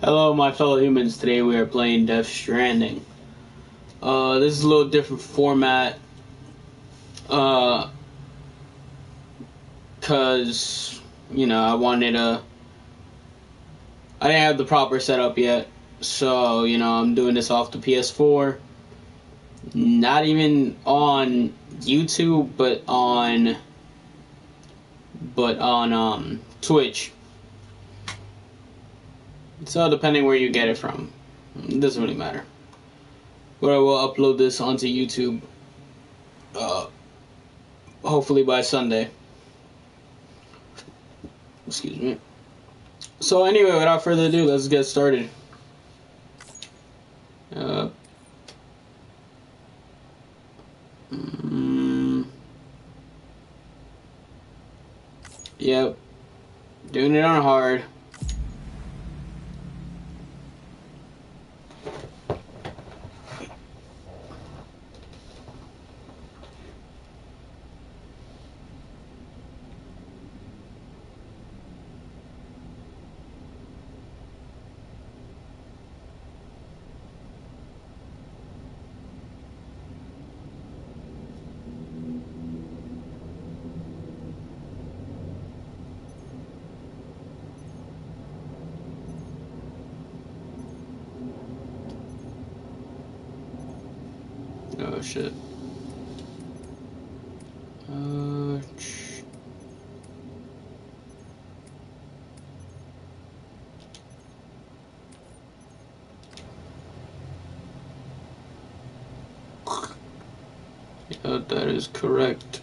Hello, my fellow humans. Today we are playing Death Stranding. Uh, this is a little different format. Uh, cause you know I wanted a. I didn't have the proper setup yet, so you know I'm doing this off the PS4. Not even on YouTube, but on. But on um Twitch. So depending where you get it from, it doesn't really matter. But I will upload this onto YouTube. Uh, hopefully by Sunday. Excuse me. So anyway, without further ado, let's get started. Uh, mm, yep. Doing it on hard. Oh shit. Uh, ch- that is correct.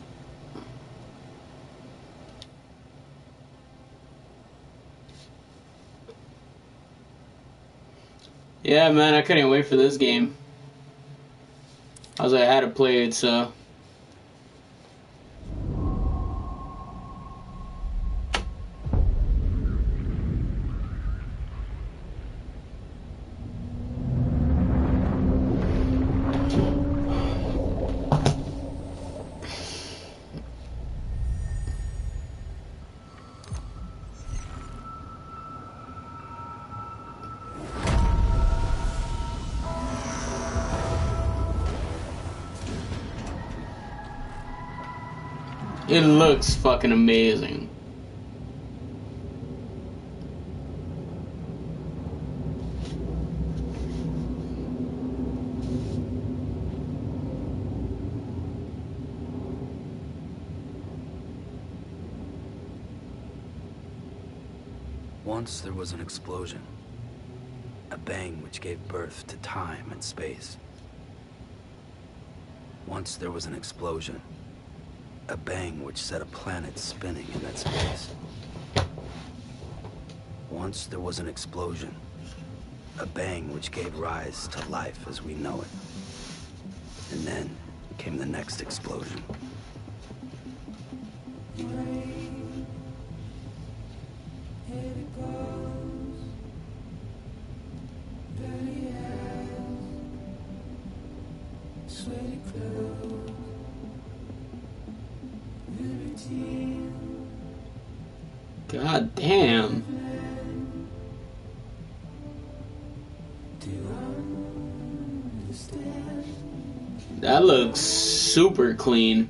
Yeah, man, I couldn't wait for this game. I was like, I had to play it, so. It looks fucking amazing. Once there was an explosion. A bang which gave birth to time and space. Once there was an explosion. A bang which set a planet spinning in that space. Once there was an explosion. A bang which gave rise to life as we know it. And then came the next explosion. Super clean.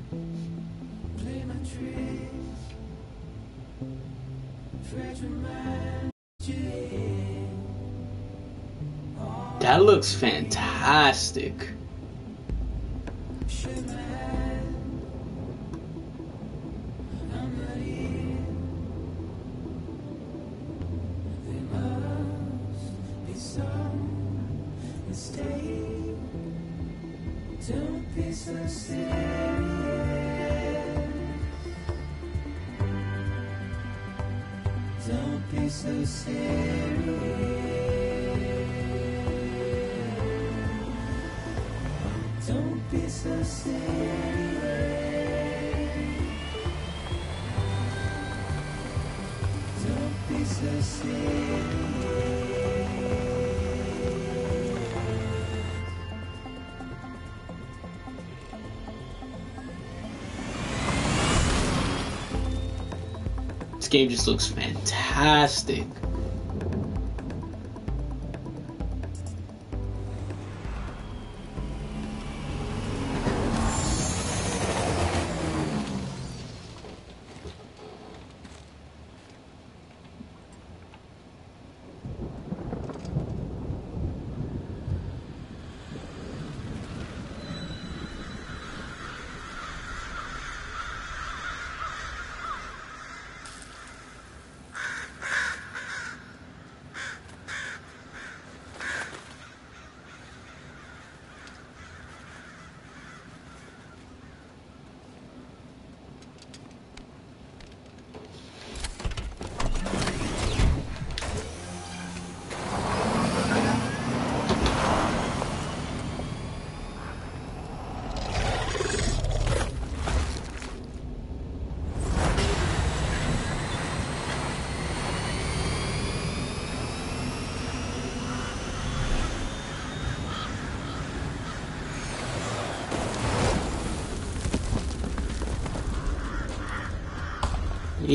That looks fantastic. Game just looks fantastic.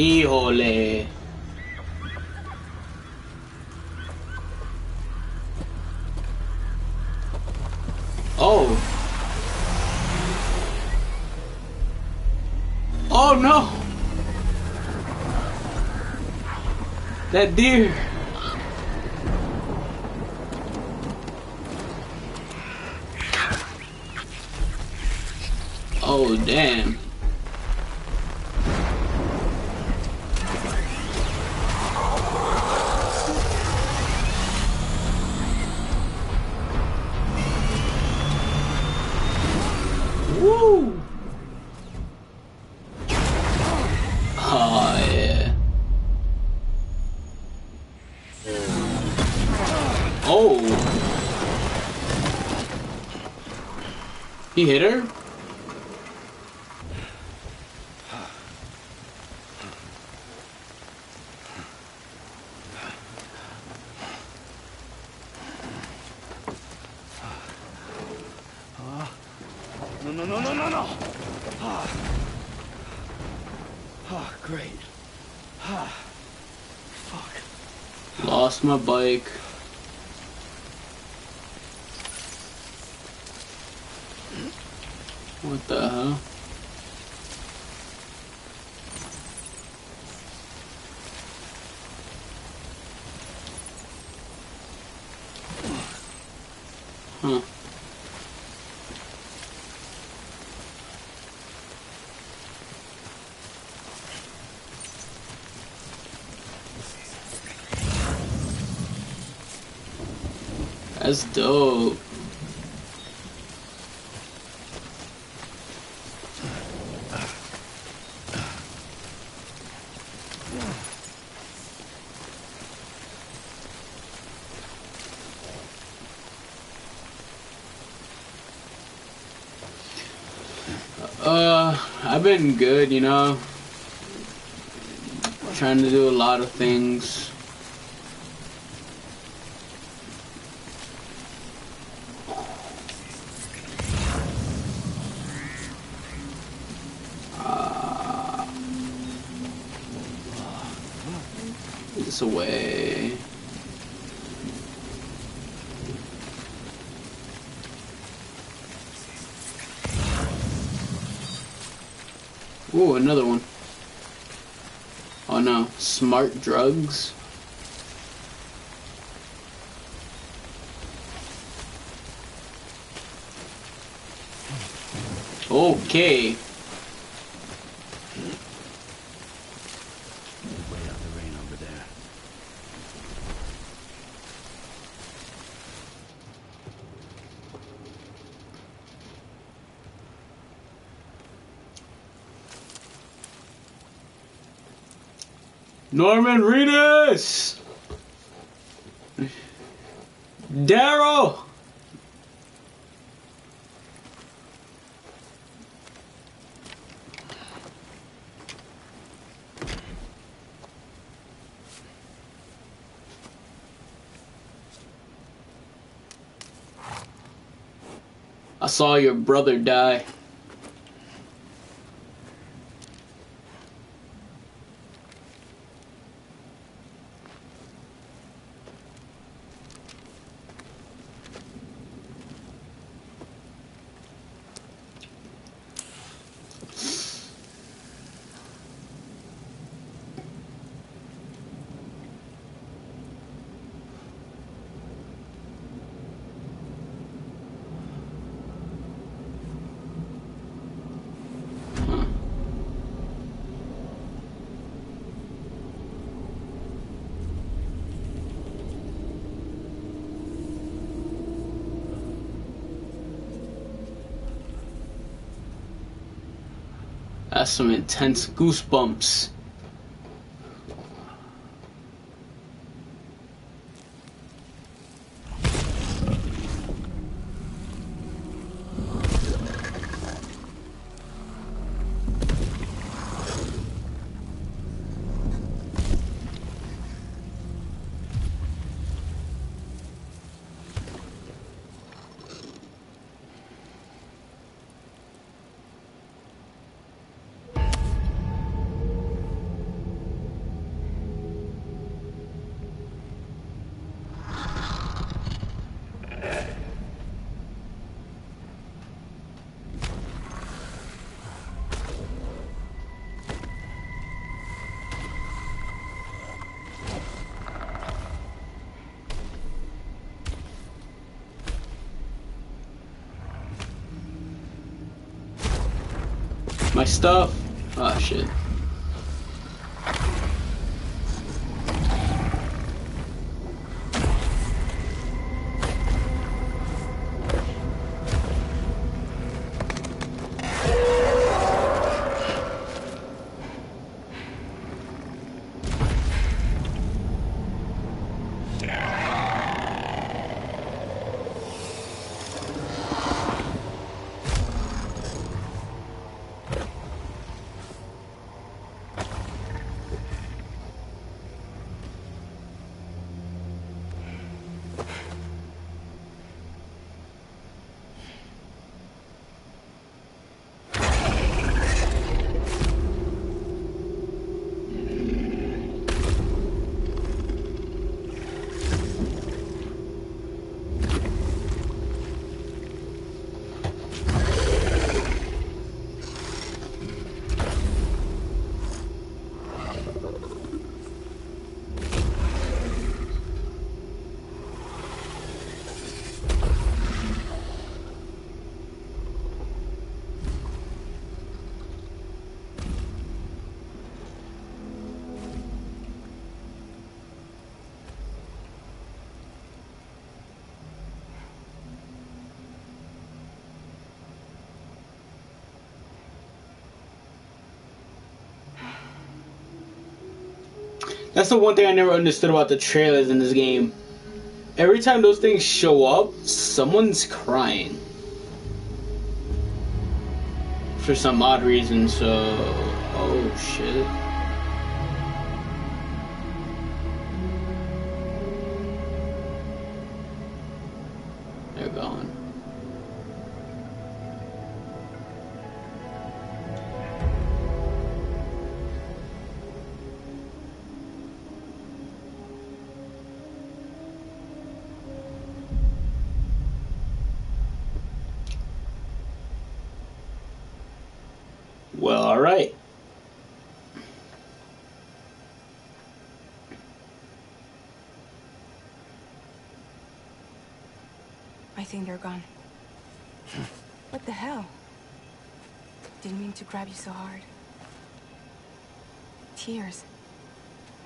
Híjole. Oh. Oh no. That deer. Woo! Oh yeah. Oh. He hit her? No, no, no, no, no, no! Ah. Ah, great. Ah. Fuck. My bike. What the hell? Huh. That's dope. Uh, I've been good, you know. Trying to do a lot of things. Away. Ooh, another one. Oh no, smart drugs. Okay. Way out the rain over there. Norman Reedus! Daryl! I saw your brother die. That's some intense goosebumps. Stuff. Oh ah, shit. That's the one thing I never understood about the trailers in this game. Every time those things show up, someone's crying. For some odd reason, so. Oh shit. Well, alright. I think they're gone. what the hell? Didn't mean to grab you so hard. Tears.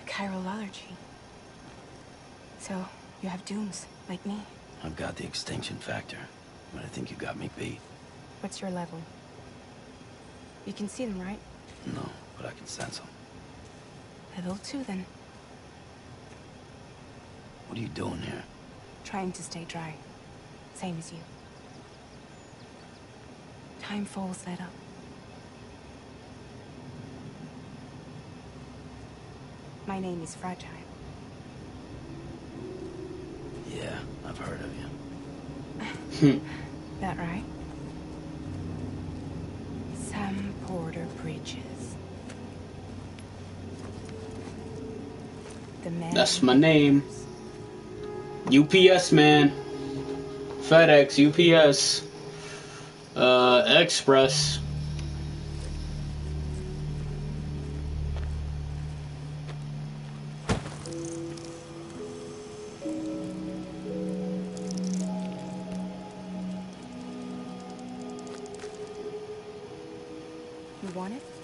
A chiral allergy. So, you have dooms, like me. I've got the extinction factor, but I think you got me beat. What's your level? You can see them, right? No, but I can sense them. Level two, then. What are you doing here? Trying to stay dry. Same as you. Time falls that up. My name is Fragile. Yeah, I've heard of you. That right? Sam Porter Bridges. The man. That's my name. UPS man. FedEx, UPS, uh, Express. You want it?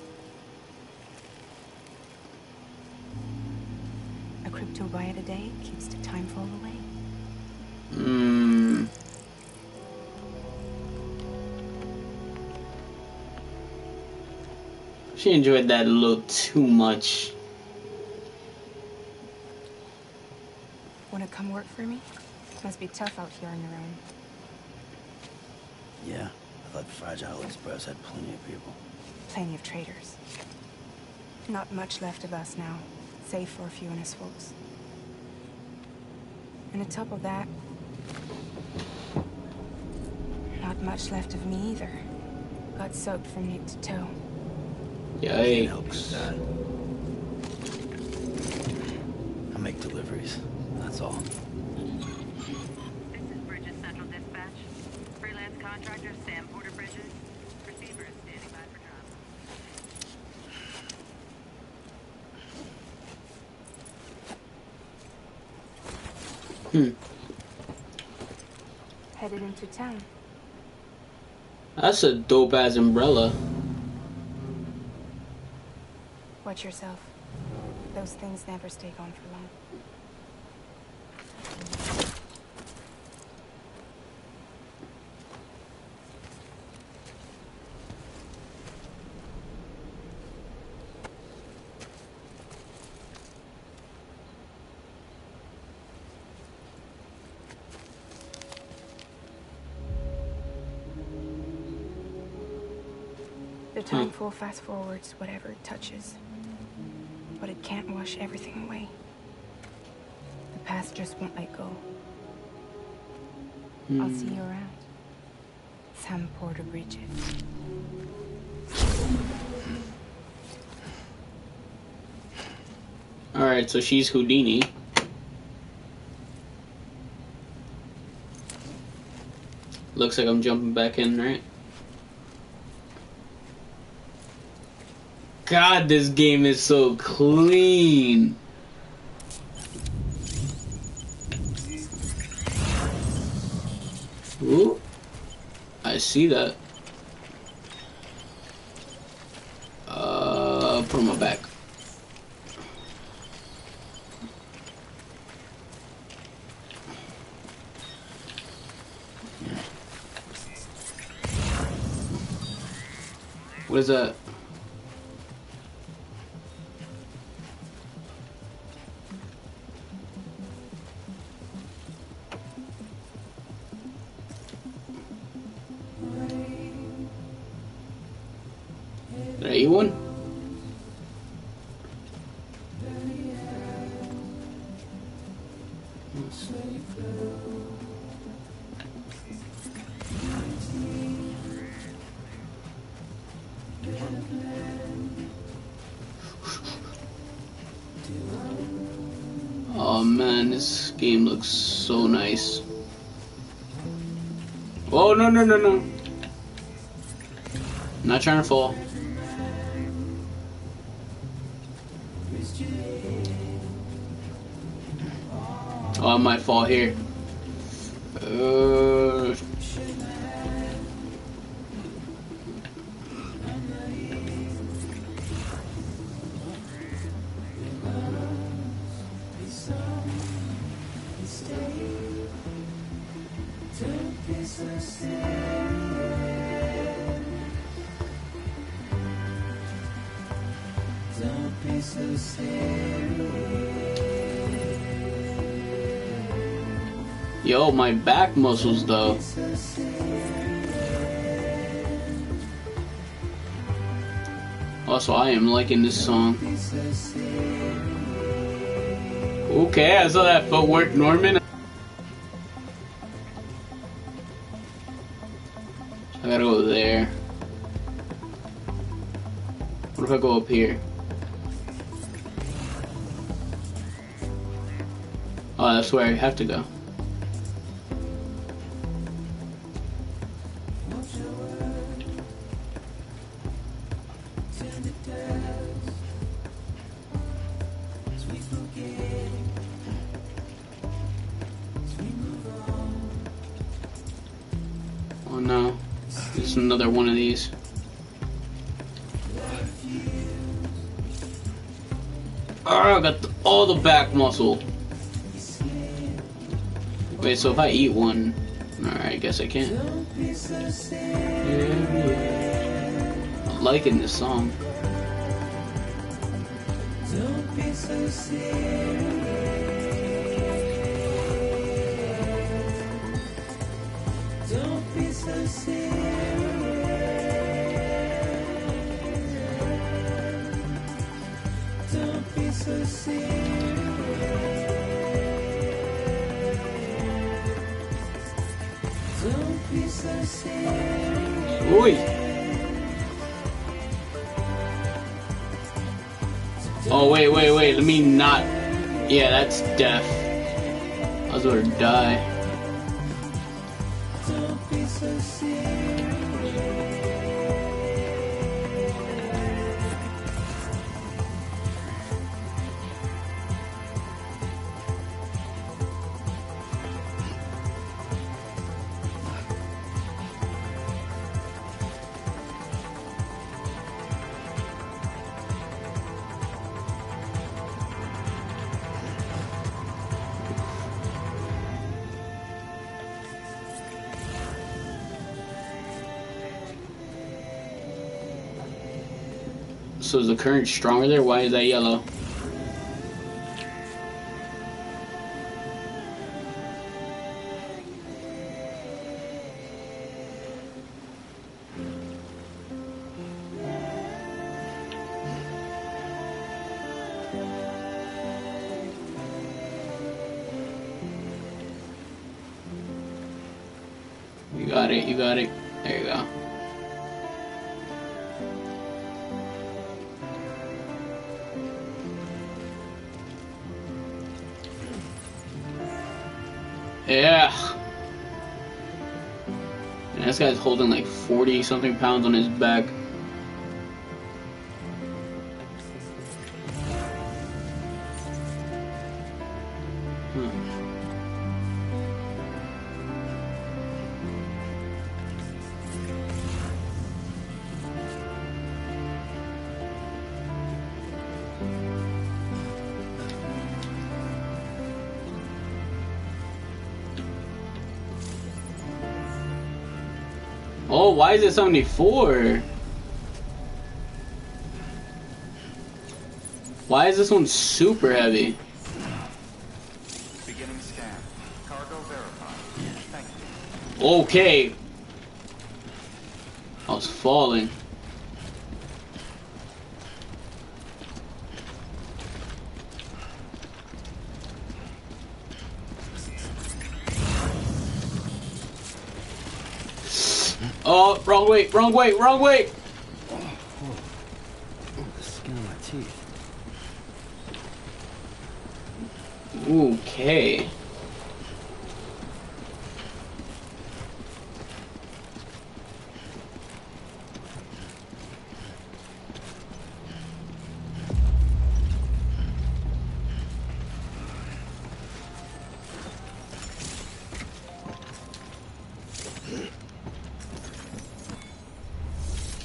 Crypto byte a day keeps the time fall away. Hmm. She enjoyed that a little too much. Wanna come work for me? Must be tough out here on your own. Yeah, I thought Fragile Express had plenty of people. Plenty of traitors. Not much left of us now, save for a few honest folks. And on top of that, not much left of me either. Got soaked from neck to toe. Can't help you with Yikes. I make deliveries, that's all. to town. That's a dope ass umbrella. Watch yourself. Those things never stay gone for long. The time hmm. full fast forwards whatever it touches. But it can't wash everything away. The past just won't let go. I'll hmm. see you around. Sam Porter Bridges. Alright, so she's Houdini. Looks like I'm jumping back in, right? God, this game is so clean. Ooh, I see that. Uh, put my back. What is that? Oh man, this game looks so nice. Oh no no no no! not trying to fall. Oh, I might fall here. Uh, my back muscles though. Also, I am liking this song. Okay, I saw that footwork, Norman. I gotta go there. What if I go up here? Oh, that's where I have to go. Ah, I got the, all the back muscle. Wait, so if I eat one, alright, I guess I can't. I'm liking this song. Don't be so serious. Don't be so serious. Oi! Oh wait, wait, wait. Let me not. Yeah, that's death. I was gonna die. So is the current stronger there? Why is that yellow? You got it, you got it. There you go. This guy's holding like 40 something pounds on his back. Why is it 74? Why is this one super heavy? Beginning scan. Cargo verified. Thank you. Okay. I was falling. Oh, wrong way, wrong way, wrong way. The skin on my teeth. Okay.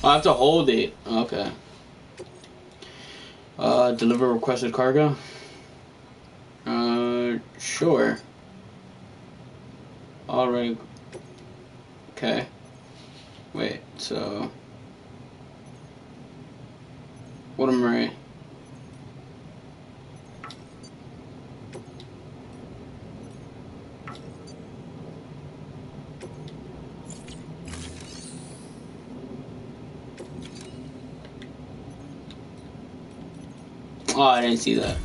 I have to hold it. Okay. Uh, deliver requested cargo. Uh, sure. Alright. Okay. Wait, so. What am I? Oh, I didn't see that.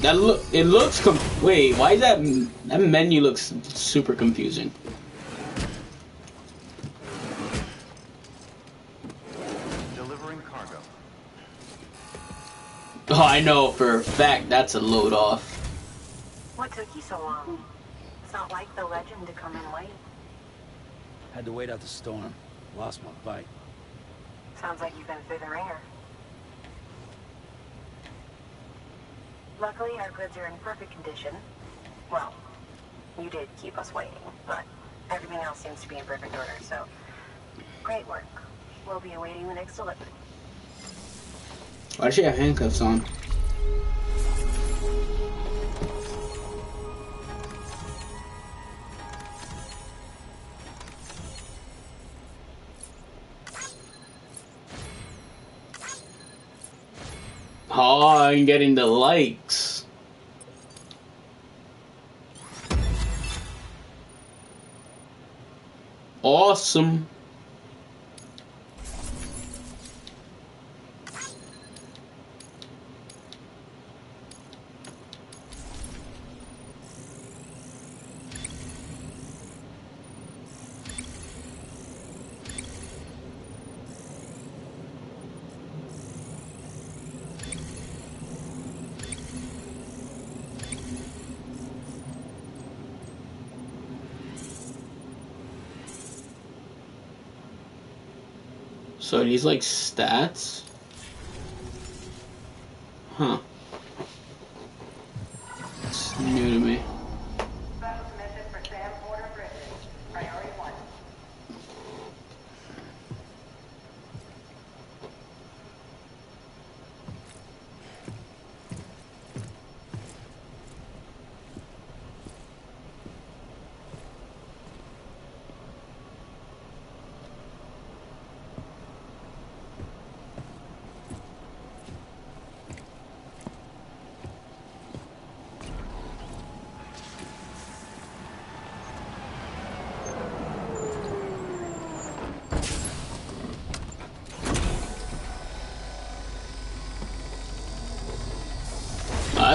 That look. It looks. Com- Wait, why is that? That menu looks super confusing. Delivering cargo. Oh, I know for a fact that's a load off. What took you so long? It's not like the legend to come in late. Had to wait out the storm. Lost my bike. Sounds like you've been through the ringer. Luckily, our goods are in perfect condition. Well, you did keep us waiting, but everything else seems to be in perfect order, so great work. We'll be awaiting the next delivery. Why does she have handcuffs on? I'm getting the likes. Awesome. So these like stats?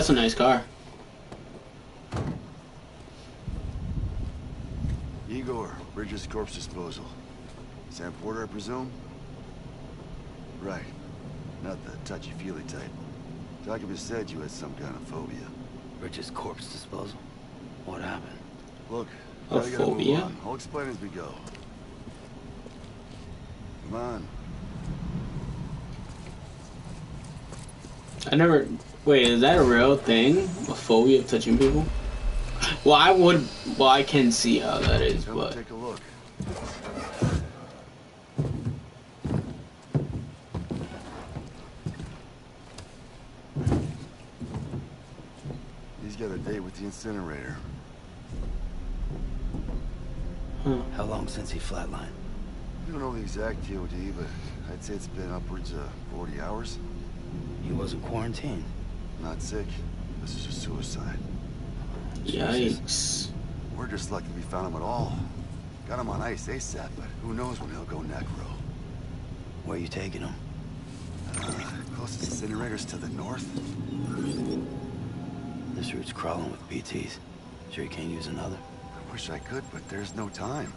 That's a nice car. Igor, Bridges Corpse Disposal. Sam Porter, I presume? Right. Not the touchy-feely type. Documents said you had some kind of phobia. Bridges corpse disposal. What happened? Look, A gotta gotta move phobia? I'll explain as we go. Come on. I never. Wait, is that a real thing? A phobia of touching people? Well, I would. Well, I can see how that is, Come but take a look. He's got a date with the incinerator. How long since he flatlined? We don't know the exact TOD, but I'd say it's been upwards of 40 hours. He wasn't quarantined. Not sick. This is a suicide. yikes. We're just lucky we found him at all. Got him on ice ASAP, but who knows when he'll go necro. Where are you taking him? Uh, closest incinerators to the north? This route's crawling with BTs. Sure you can't use another? I wish I could, but there's no time.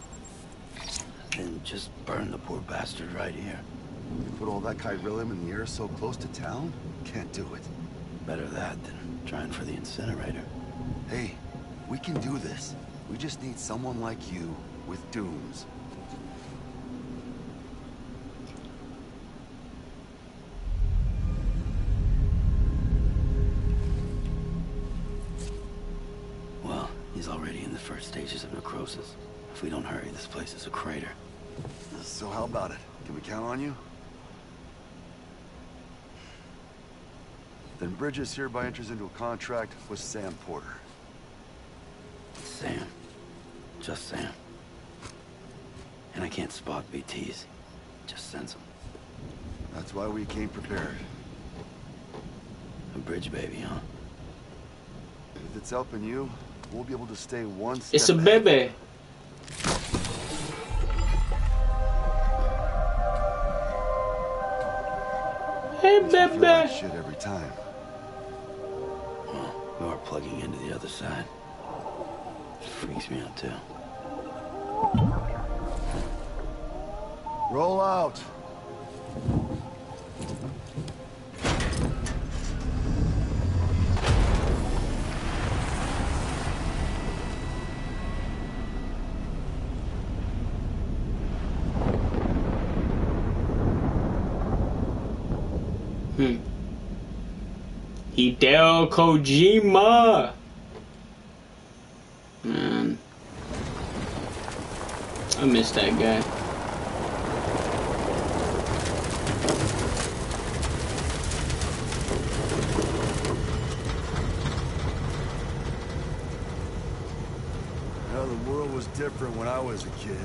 Then just burn the poor bastard right here. You put all that chiralium in the air so close to town? Can't do it. Better that than trying for the incinerator. Hey, we can do this. We just need someone like you with dooms. Well, he's already in the first stages of necrosis. If we don't hurry, this place is a crater. So how about it? Can we count on you? Then Bridges hereby enters into a contract with Sam Porter. Sam. Just Sam. And I can't spot BTs. Just sends them. That's why we came prepared. A bridge baby, huh? If it's helping you, we'll be able to stay one step It's a ahead. baby. Hey, I feel like baby. shit every time. Plugging into the other side. freaks me out, too. Roll out. Hmm. Hideo Kojima. Man. I miss that guy. The world was different when I was a kid.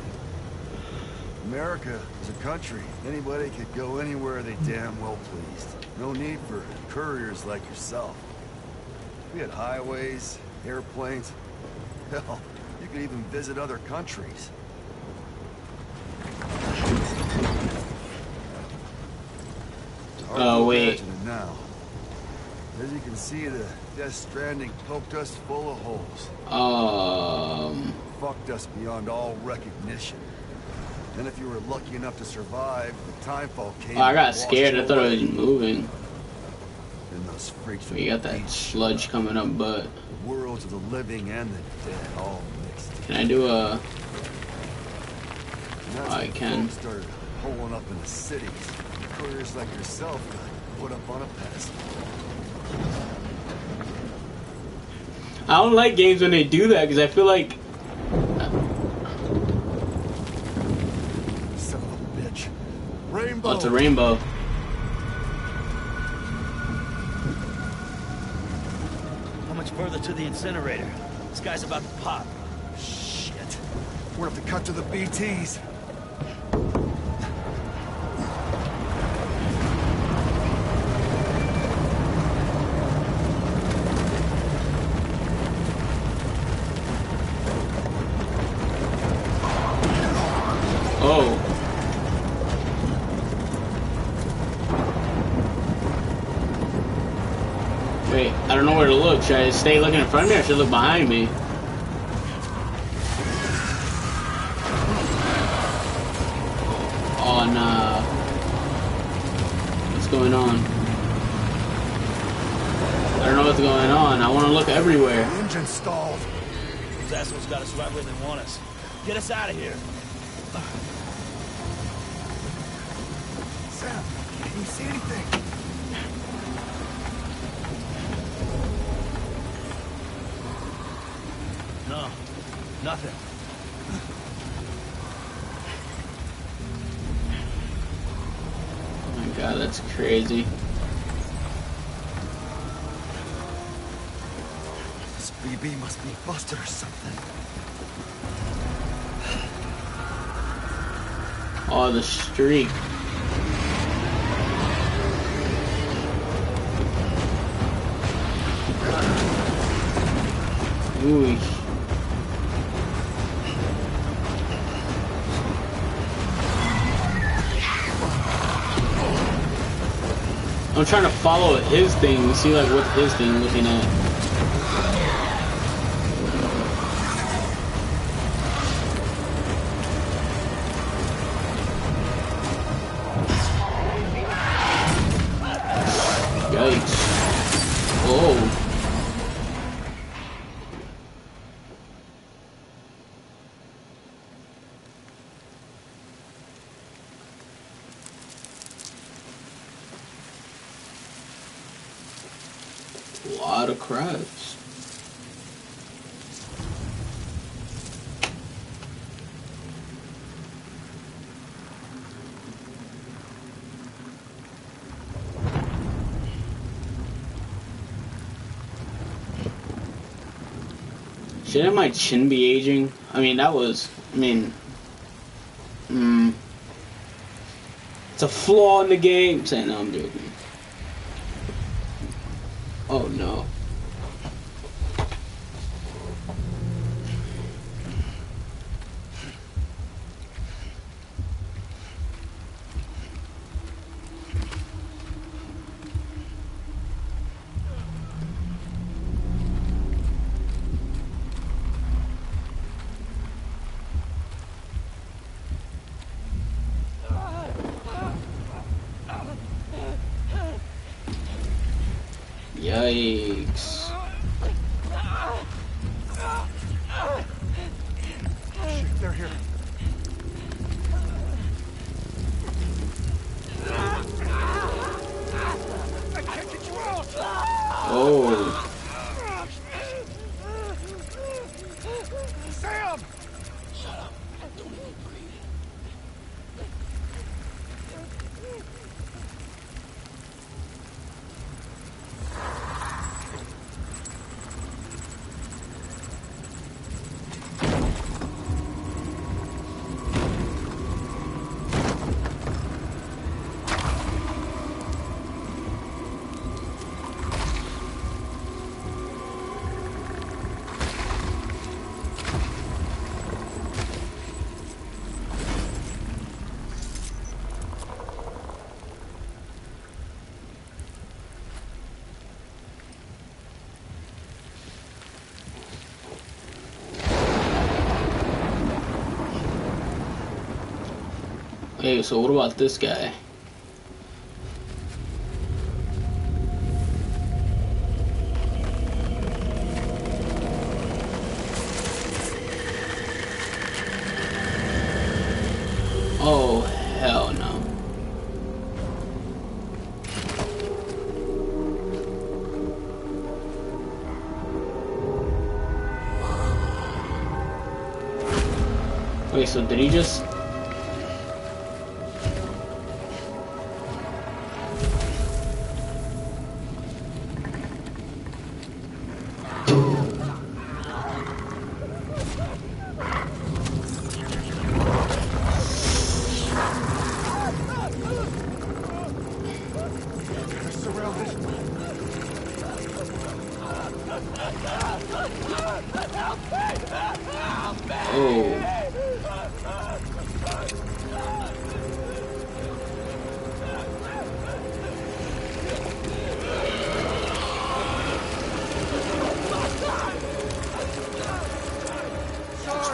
America was a country. Anybody could go anywhere they damn well pleased. No need for couriers like yourself. We had highways, airplanes. Hell, you could even visit other countries. Oh, wait. now. As you can see, the Death Stranding poked us full of holes. Um. fucked us beyond all recognition. Then if you were lucky enough to survive, the timefall came. Oh, I got scared. I thought away. it was moving. And those freaks We got that sludge coming up, but the worlds of the living and the dead all mixed. can I do a? That's oh, I can. folks started holing up in the cities. Couriers like yourself got put up on a pedestal. I don't like games when they do that because I feel like Son of a bitch. Rainbow. it's a rainbow. How much further to the incinerator? This guy's about to pop. Shit. We're gonna have to cut to the BTs. Oh. Wait, I don't know where to look? Should I stay looking in front of me or should I look behind me? Oh uh, nah. What's going on? I don't know what's going on. I want to look everywhere. Engine stalled. Those assholes got us right where they want us. Get us out of here. Sam, can you see anything? Nothing. Oh my god, that's crazy. This BB must be busted or something. Oh, the streak. Ooh. Trying to follow his thing, see like what his thing looking at. Shouldn't my chin be aging? I mean, that was. I mean. Hmm. It's a flaw in the game. Saying no, I'm joking. Hey, so what about this guy? Oh, hell no. Wait, so did he just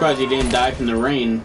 surprised he didn't die from the rain.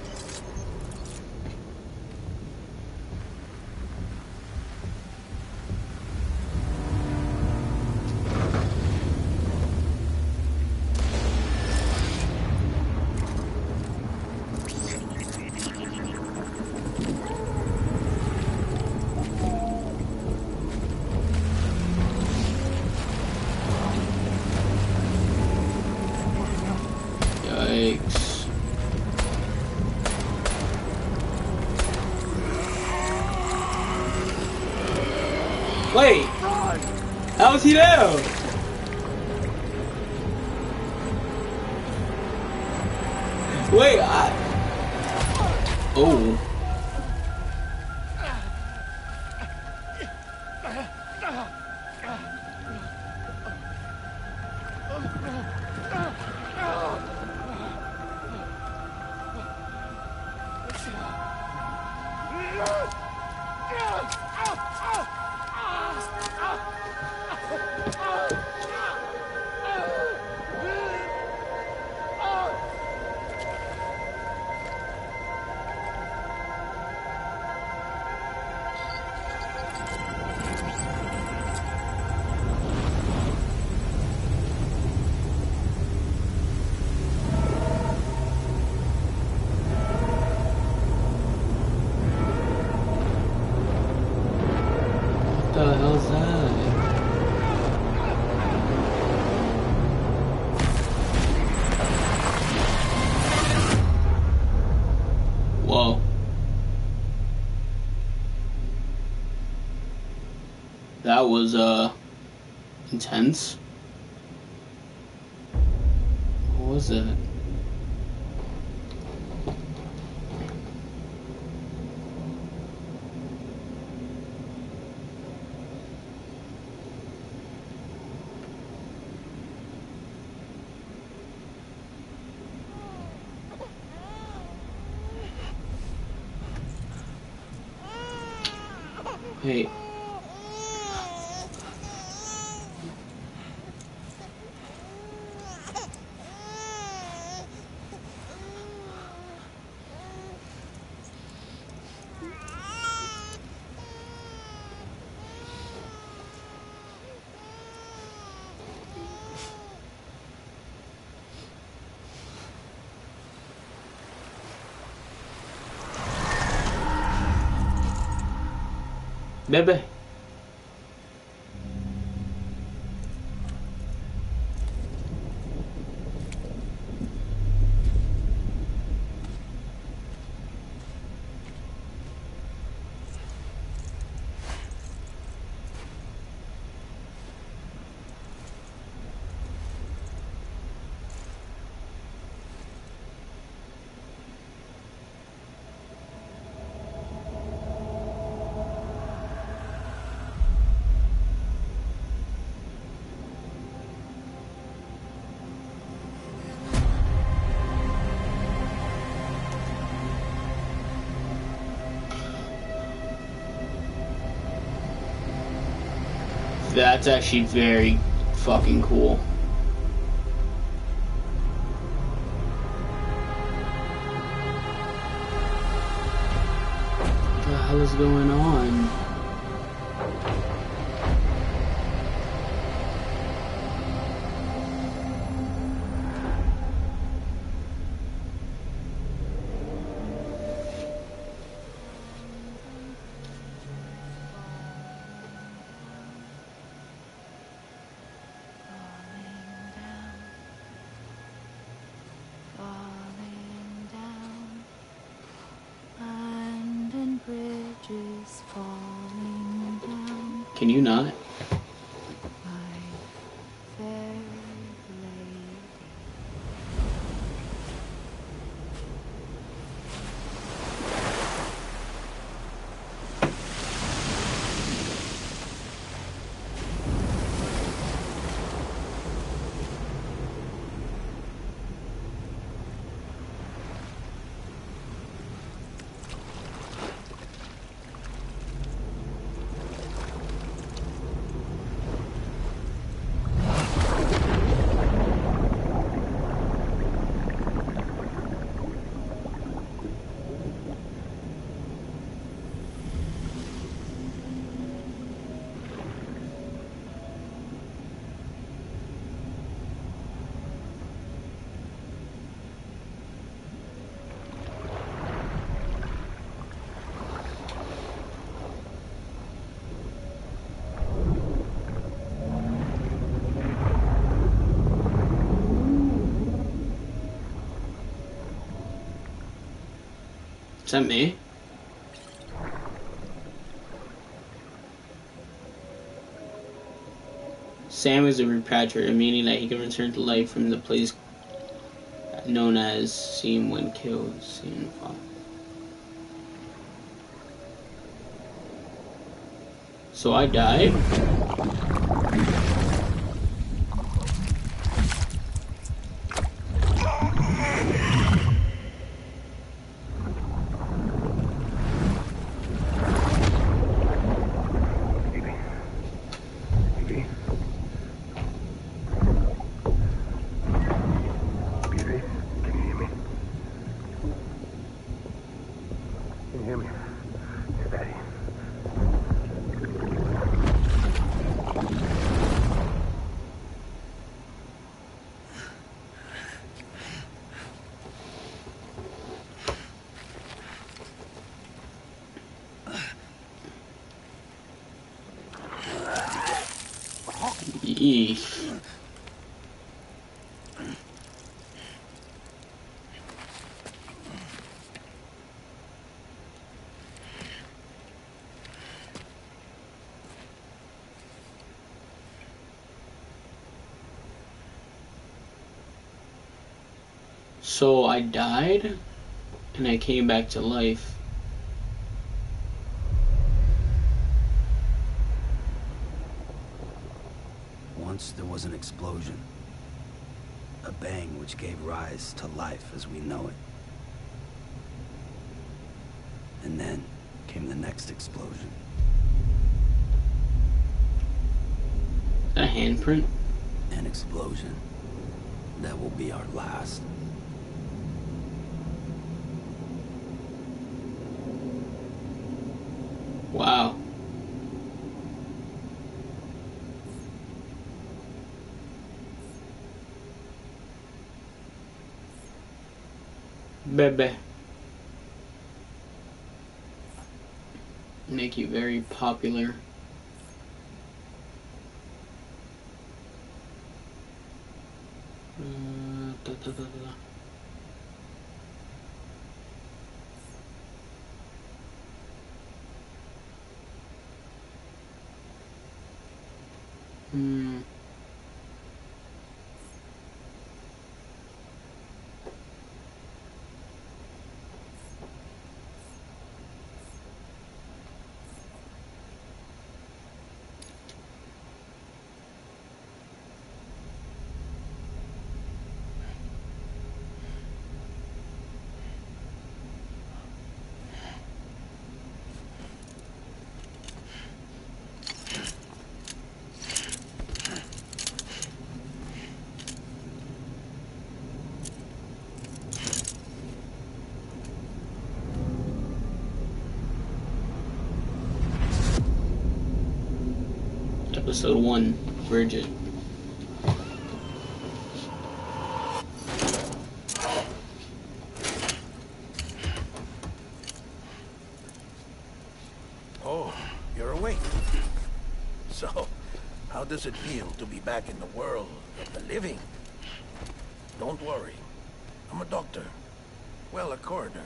Was, uh, intense. What was it? Bebe. That's actually very fucking cool. What the hell is going on? That me? Sam is a repatriator, meaning that he can return to life from the place known as Seam when killed. Seen five. So I died. Baby, can you hear me? Can you hear me? It's Daddy. Yeesh. So I died and I came back to life. Once there was an explosion. A bang which gave rise to life as we know it. And then came the next explosion. A handprint? An explosion that will be our last. Wow. Bebe. Make you very popular. Uh, da, da, da, da. Hmm. Episode 1 Bridget. Oh, you're awake. So, how does it feel to be back in the world of the living? Don't worry. I'm a doctor. Well, a coroner,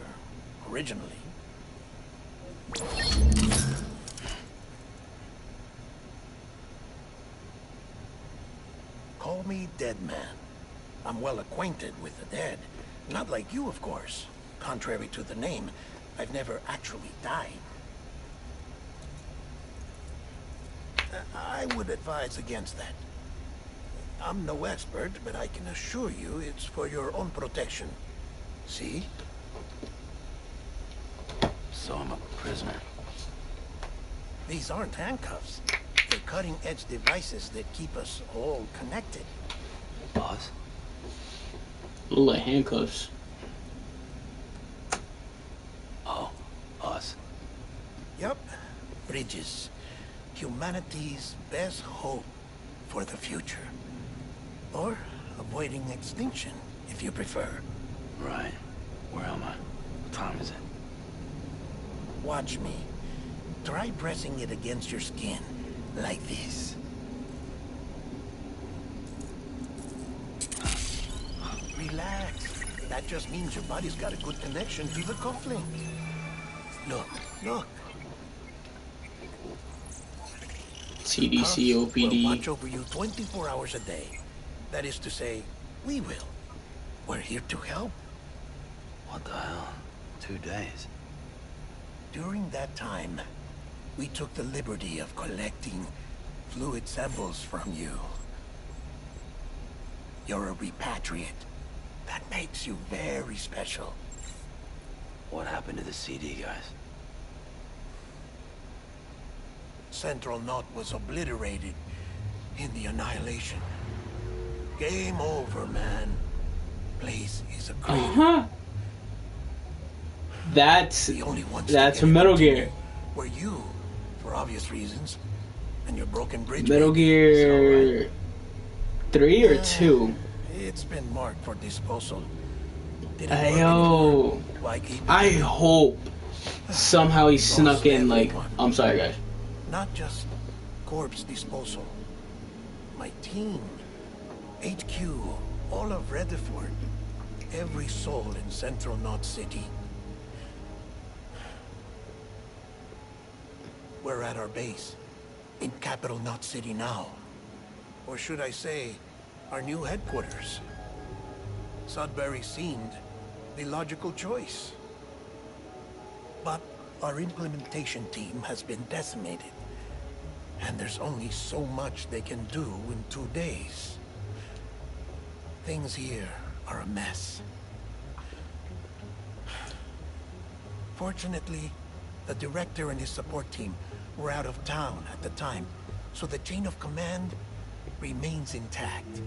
originally. Call me Dead Man. I'm acquainted with the dead. Not like you, of course. Contrary to the name, I've never actually died. I would advise against that. I'm no expert, but I can assure you it's for your own protection. See? So I'm a prisoner. These aren't handcuffs. They're cutting-edge devices that keep us all connected. Look like handcuffs. Oh, us. Yep. Bridges. Humanity's best hope for the future. Or avoiding extinction, if you prefer. Right. Where am I? What time is it? Watch me. Try pressing it against your skin, like this. Relax. That just means your body's got a good connection to the cufflink. Look, look. CDC, OPD. Will OPD. watch over you 24 hours a day. That is to say, we will. We're here to help. What the hell? Two days. During that time, we took the liberty of collecting fluid samples from you. You're a repatriate. That makes you very special. What happened to the CD guys? Central Knot was obliterated in the Annihilation. Game over, man. Place is a Uh -huh. That's The only ones that's that from Metal Gear. were you, for obvious reasons, and your broken bridge. Metal baby. Gear three or Uh, two. It's been marked for disposal. Didn't Hey work yo, anymore. Why keep it? I hope somehow he snuck in. Like, I'm sorry, guys. Not just corpse disposal. My team, HQ, all of Redford, every soul in Central Knot City. We're at our base, in Capital Knot City now. Or should I say, our new headquarters. Sudbury seemed the logical choice. But our implementation team has been decimated. And there's only so much they can do in two days. Things here are a mess. Fortunately, the director and his support team were out of town at the time, so the chain of command remains intact.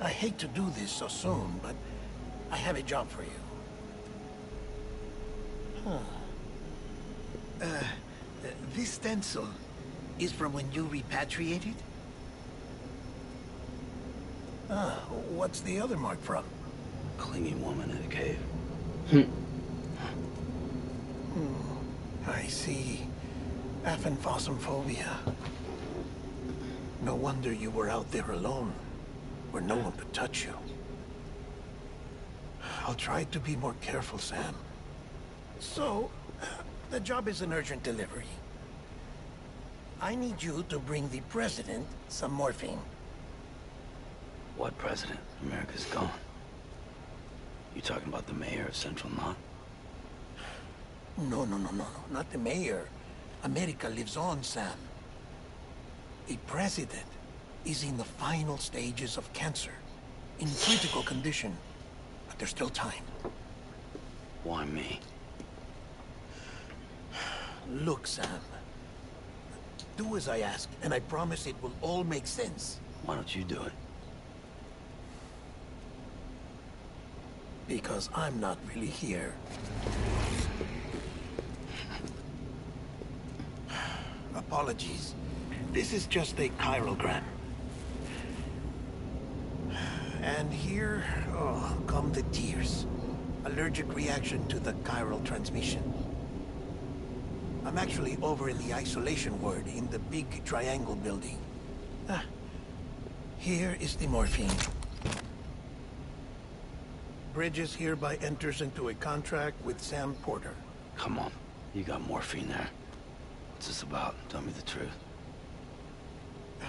I hate to do this so soon, but I have a job for you. Huh. Uh, uh, this stencil is from when you repatriated? Ah, what's the other mark from? Clinging woman in a cave. hmm. I see. Aphenphosmphobia. No wonder you were out there alone, where no one could touch you. I'll try to be more careful, Sam. So, the job is an urgent delivery. I need you to bring the president some morphine. What president? America's gone. You talking about the mayor of Central Knot? No, no, no, no, no, not the mayor. America lives on, Sam. A president is in the final stages of cancer, in critical condition, but there's still time. Why me? Look, Sam. Do as I ask, and I promise it will all make sense. Why don't you do it? Because I'm not really here. Apologies. This is just a chiralgram. And here, oh, come the tears. Allergic reaction to the chiral transmission. I'm actually over in the isolation ward in the big triangle building. Ah, here is the morphine. Bridges hereby enters into a contract with Sam Porter. Come on. You got morphine there. What's this about? Tell me the truth.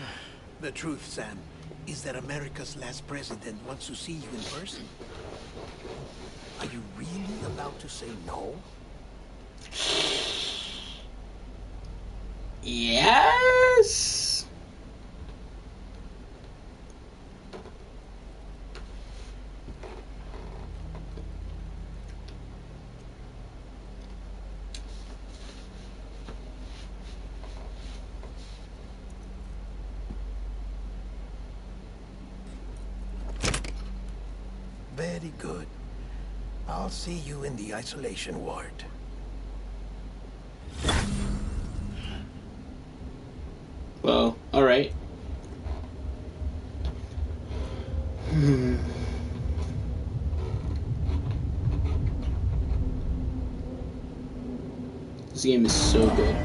The truth, Sam, is that America's last president wants to see you in person. Are you really about to say no? Yes. Very good. I'll see you in the isolation ward. Well, all right. Hmm. This game is so good.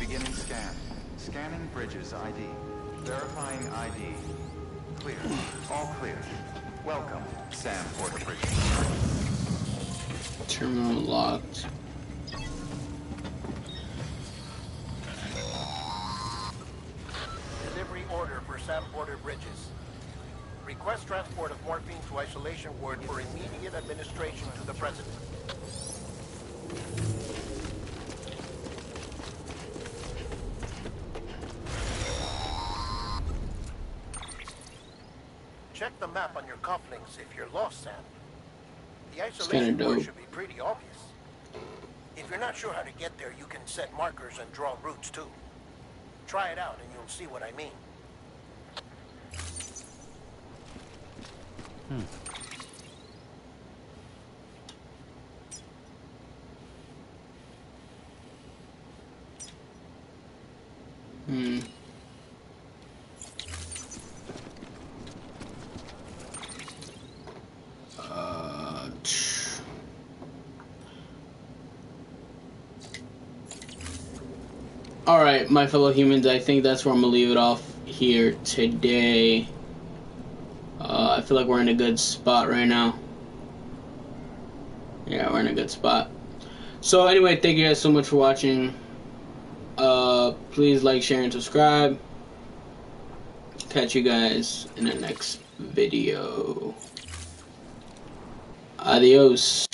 Beginning scan. Scanning Bridges ID. Verifying ID. Clear. All clear. Welcome, Sam Porter Bridges. Terminal locked. Delivery order for Sam Porter Bridges. Request transport of morphine to isolation ward for immediate administration to the president. On your if you're lost, Sam. The isolation ward dope. should be pretty obvious. If you're not sure how to get there, you can set markers and draw routes too. Try it out and you'll see what I mean. Hmm. Uh, tch. All right, my fellow humans, I think that's where I'm gonna leave it off here today. Uh, I feel like we're in a good spot right now. Yeah, we're in a good spot. So anyway, thank you guys so much for watching. Uh, please like, share, and subscribe. Catch you guys in the next video. Adios.